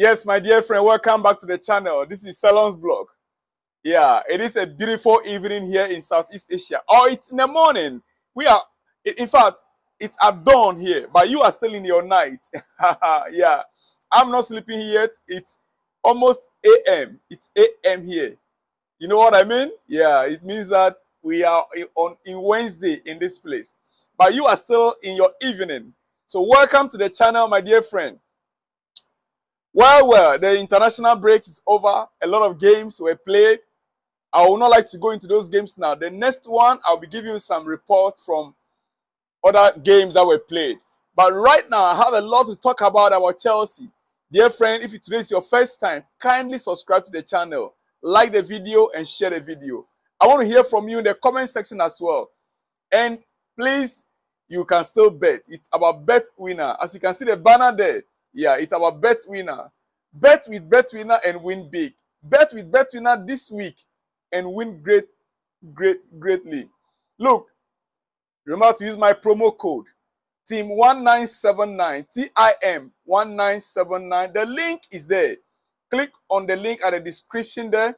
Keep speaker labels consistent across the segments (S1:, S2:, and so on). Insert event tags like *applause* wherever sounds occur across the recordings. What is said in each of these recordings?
S1: Yes, my dear friend, welcome back to the channel. This is Selorm's blog. Yeah, it is a beautiful evening here in Southeast Asia. Oh, it's in the morning. We are, in fact, it's at dawn here, but you are still in your night. *laughs* yeah, I'm not sleeping yet. It's almost a.m. It's a.m. here. You know what I mean? Yeah, it means that we are on in Wednesday in this place. But you are still in your evening. So welcome to the channel, my dear friend. Well, well, the international break is over. A lot of games were played. I would not like to go into those games now. The next one, I'll be giving you some report from other games that were played. But right now, I have a lot to talk about about Chelsea. Dear friend, if today is your first time, kindly subscribe to the channel, like the video, and share the video. I want to hear from you in the comment section as well. And please, you can still bet. It's about bet winner. As you can see the banner there, yeah, it's our bet winner. Bet with bet winner and win big. Bet with bet winner this week and win great, great, greatly. Look, remember to use my promo code TIM1979, T-I-M 1979. The link is there. Click on the link at the description there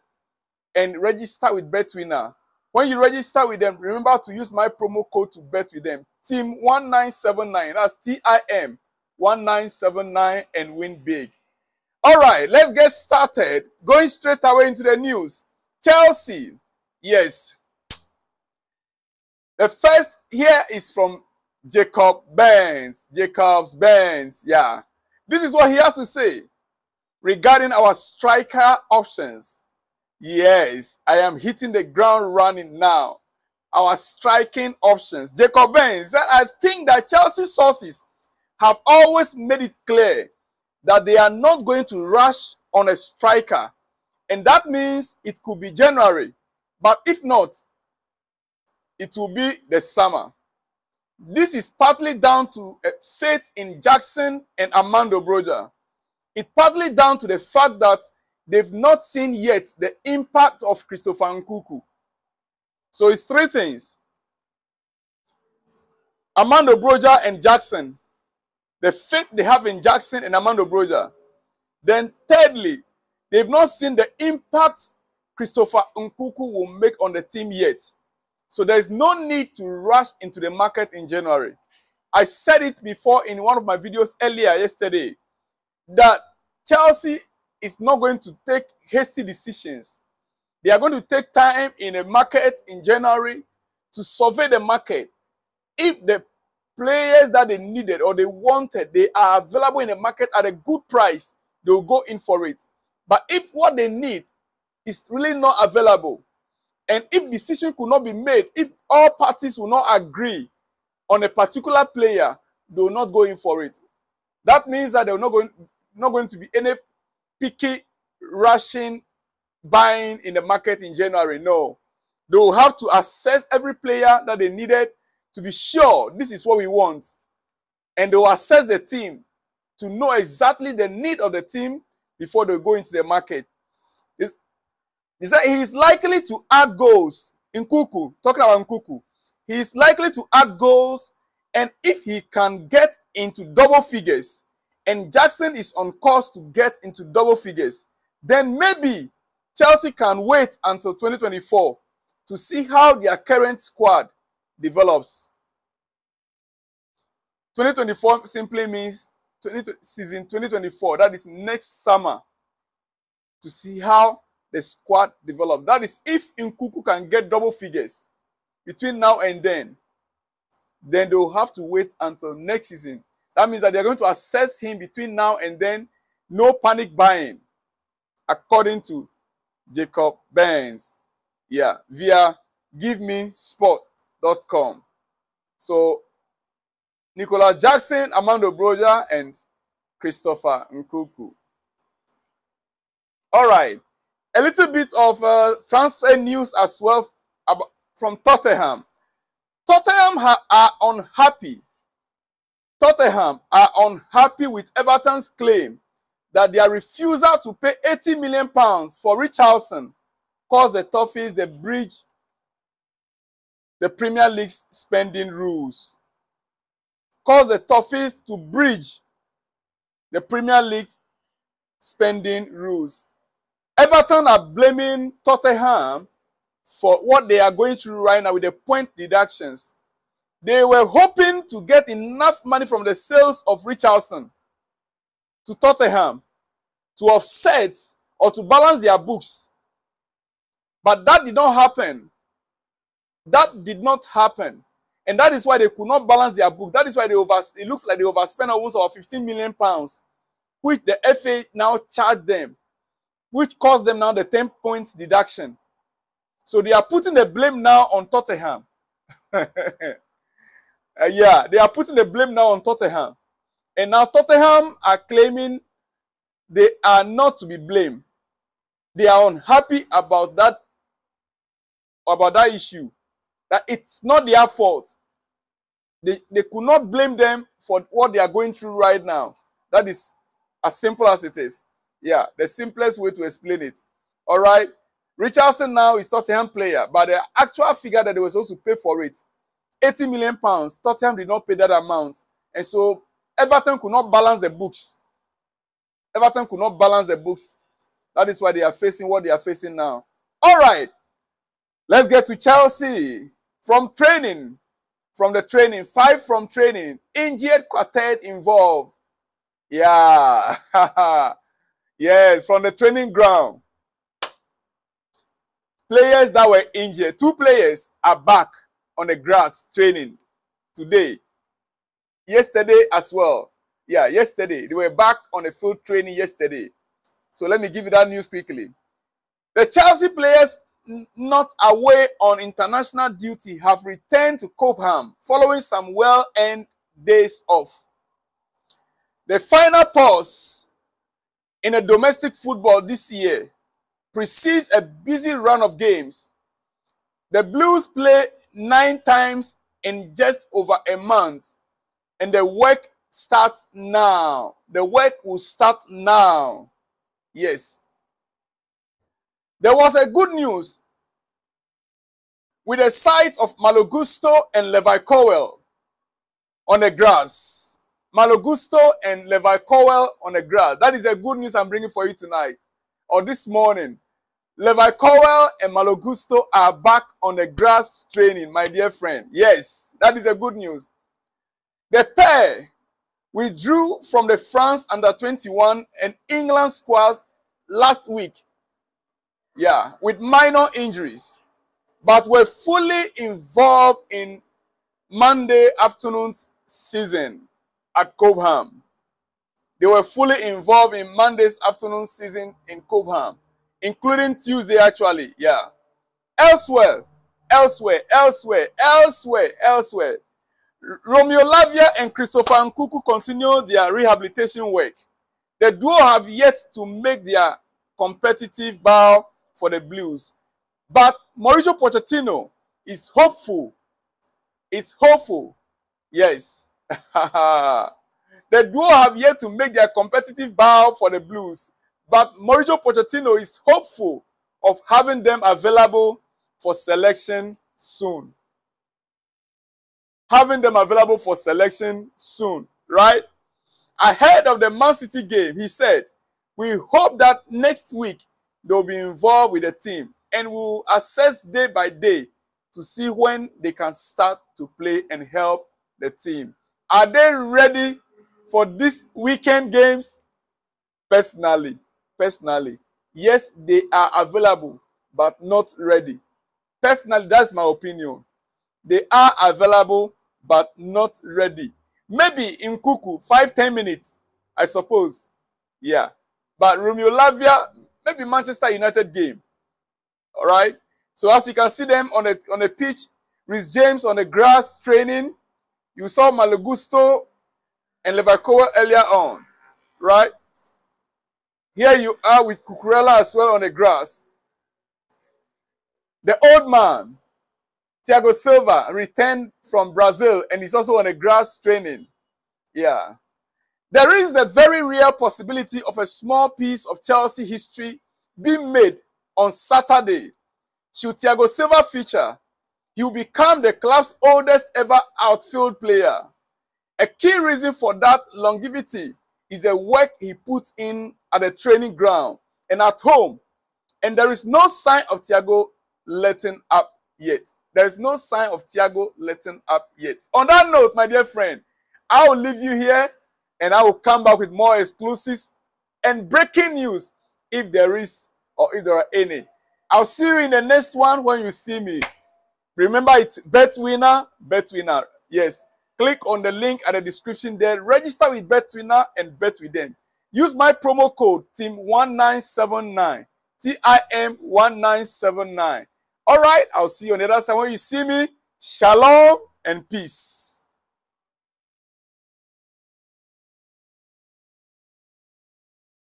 S1: and register with Betwinner. When you register with them, remember to use my promo code to bet with them. Team1979. That's T-I-M 1979 and win big. All right, let's get started. Going straight away into the news. Chelsea. Yes. The first here is from Jacob Burns. Jacobs Burns. Yeah. This is what he has to say regarding our striker options. Yes, I am hitting the ground running now. Our striking options. Jacob Burns I think that Chelsea sources have always made it clear that they are not going to rush on a striker and that means it could be January. But if not, it will be the summer. This is partly down to a faith in Jackson and Armando Broja. It's partly down to the fact that they've not seen yet the impact of Christopher Nkunku. So it's three things. Armando Broja and Jackson. The faith they have in Jackson and Armando Broja. Then thirdly, They've not seen the impact Christopher Nkunku will make on the team yet. So there's no need to rush into the market in January. I said it before in one of my videos earlier yesterday that Chelsea is not going to take hasty decisions. They are going to take time in a market in January to survey the market. If the players that they needed or they wanted, they are available in the market at a good price, they will go in for it. But if what they need is really not available, and if decision could not be made, if all parties will not agree on a particular player, they will not go in for it. That means that will not going, not going to be any picky rushing buying in the market in January. No. They will have to assess every player that they needed to be sure this is what we want. And they will assess the team to know exactly the need of the team before they go into the market. Is he said he is likely to add goals Nkunku. Talking about Kuku, he is likely to add goals, and if he can get into double figures, and Jackson is on course to get into double figures, then maybe Chelsea can wait until 2024 to see how their current squad develops. 2024 simply means 20, season 2024, that is next summer, to see how the squad develops. That is if Nkunku can get double figures between now and then, then they will have to wait until next season. That means that they're going to assess him between now and then. No panic buying, according to Jacob Burns. Yeah, via givemesport.com. So Nicola Jackson, Armando Broja, and Christopher Nkunku. All right. A little bit of uh, transfer news as well from Tottenham. Tottenham are unhappy. Tottenham are unhappy with Everton's claim that their refusal to pay 80 million pounds for Richarlison caused the Toffees the breach the Premier League's spending rules caused the Toffees to breach the Premier League spending rules. Everton are blaming Tottenham for what they are going through right now with the point deductions. They were hoping to get enough money from the sales of Richarlison to Tottenham to offset or to balance their books. But that did not happen. That did not happen. And that is why they could not balance their book. That is why they over, it looks like they overspent almost about 15 million pounds, which the FA now charged them, which caused them now the 10 points deduction. So they are putting the blame now on Tottenham. *laughs* uh, yeah, they are putting the blame now on Tottenham. And now Tottenham are claiming they are not to be blamed. They are unhappy about that about that issue. That it's not their fault. They, they could not blame them for what they are going through right now. That is as simple as it is. Yeah, the simplest way to explain it. All right. Richarlison now is Tottenham player, but the actual figure that they were supposed to pay for it, 80 million pounds, Tottenham did not pay that amount. And so Everton could not balance the books. Everton could not balance the books. That is why they are facing what they are facing now. All right. Let's get to Chelsea. From training, from the training, five from training, injured quartet involved. Yeah. *laughs* yes, from the training ground. Players that were injured, two players are back on the grass training today. Yesterday as well. Yeah, yesterday. They were back on the field training yesterday. So let me give you that news quickly. The Chelsea players not away on international duty have returned to Cobham following some well-earned days off. The final pause in a domestic football this year precedes a busy run of games. The Blues play nine times in just over a month, and the work starts now. The work will start now. Yes. There was a good news with the sight of Malo Gusto and Levi Colwill on the grass. Malo Gusto and Levi Colwill on the grass. That is the good news I'm bringing for you tonight or this morning. Levi Colwill and Malo Gusto are back on the grass training, my dear friend. Yes, that is the good news. The pair withdrew from the France under 21 and England squads last week yeah, with minor injuries, but were fully involved in Monday afternoon's season at Cobham. They were fully involved in Monday's afternoon season in Cobham, including Tuesday, actually. Yeah. Elsewhere, elsewhere, elsewhere, elsewhere, elsewhere. Romeo Lavia and Christopher Nkunku continue their rehabilitation work. The duo have yet to make their competitive bow for the Blues. But Mauricio Pochettino is hopeful. It's hopeful. Yes. *laughs* the duo have yet to make their competitive bow for the Blues. But Mauricio Pochettino is hopeful of having them available for selection soon. Having them available for selection soon, right? Ahead of the Man City game, he said, We hope that next week they'll be involved with the team and will assess day by day to see when they can start to play and help the team. Are they ready for these weekend games? Personally, personally, yes, they are available, but not ready. Personally, that's my opinion. They are available, but not ready. Maybe Nkunku, five, ten minutes, I suppose. Yeah. But Romeo Lavia maybe Manchester United game. All right. So as you can see them on the on the pitch, Reece James on the grass training. You saw Malo Gusto and Levi Colwill earlier on, right? Here you are with Cucurella as well on the grass. The old man, Thiago Silva, returned from Brazil and he's also on the grass training. Yeah. There is the very real possibility of a small piece of Chelsea history being made on Saturday. Should Thiago Silva feature, he will become the club's oldest ever outfield player. A key reason for that longevity is the work he puts in at the training ground and at home. And there is no sign of Thiago letting up yet. There is no sign of Thiago letting up yet. On that note, my dear friend, I will leave you here and I will come back with more exclusives and breaking news if there is or if there are any. I'll see you in the next one when you see me. Remember, it's Bet Winner, Bet Winner. Yes, click on the link at the description there. Register with Bet Winner and bet with them. Use my promo code TIM1979. T I M 1979. All right, I'll see you on the other side when you see me. Shalom and peace.